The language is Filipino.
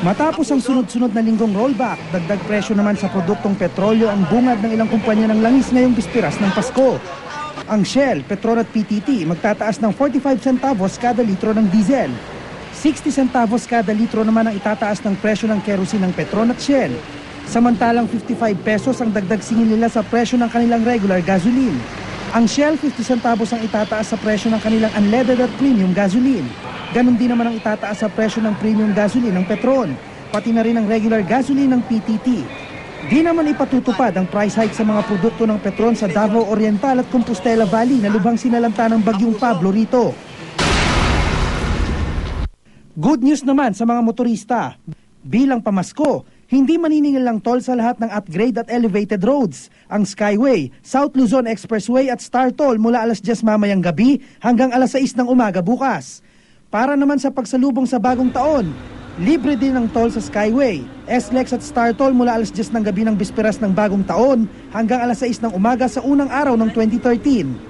Matapos ang sunod-sunod na linggong rollback, dagdag presyo naman sa produktong petrolyo ang bungad ng ilang kumpanya ng langis ngayong bispiras ng Pasko. Ang Shell, Petron at PTT magtataas ng 45 centavos kada litro ng diesel. 60 centavos kada litro naman ang itataas ng presyo ng kerosene ng Petron at Shell. Samantalang 55 pesos ang dagdag singil nila sa presyo ng kanilang regular gasoline. Ang Shell 50 centavos ang itataas sa presyo ng kanilang unleaded at premium gasoline. Ganon din naman ang itataas sa presyo ng premium gasoline ng Petron, pati na rin ang regular gasoline ng PTT. Di naman ipatutupad ang price hike sa mga produkto ng Petron sa Davao Oriental at Compostela Valley na lubhang sinalanta ng bagyong Pablo rito. Good news naman sa mga motorista. Bilang pamasko, hindi maniningil lang toll sa lahat ng upgrade at elevated roads. Ang Skyway, South Luzon Expressway at Star Toll mula alas 10 mamayang gabi hanggang alas 6 ng umaga bukas. Para naman sa pagsalubong sa bagong taon, libre din ang toll sa Skyway, SLEX at Star Toll mula alas 10 ng gabi ng bisperas ng bagong taon hanggang alas 6 ng umaga sa unang araw ng 2013.